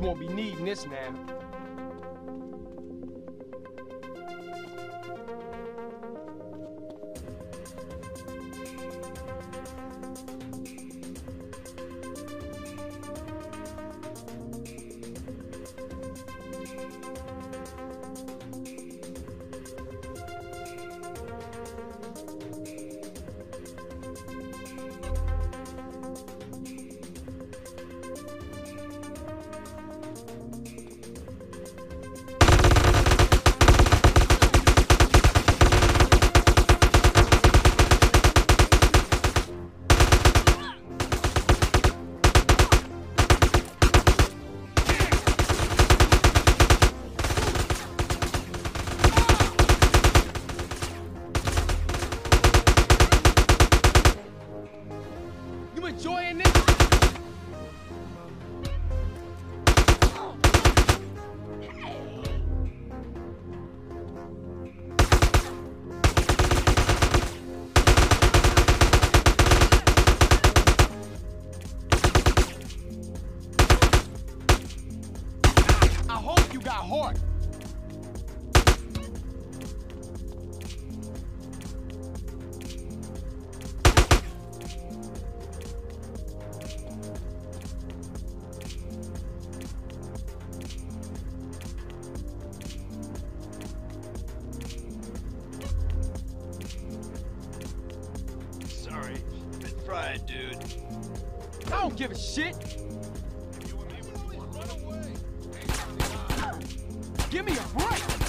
You won't be needing this now. Enjoying this? I hope you got heart. Been fried, dude. I don't give a shit. Give me a break.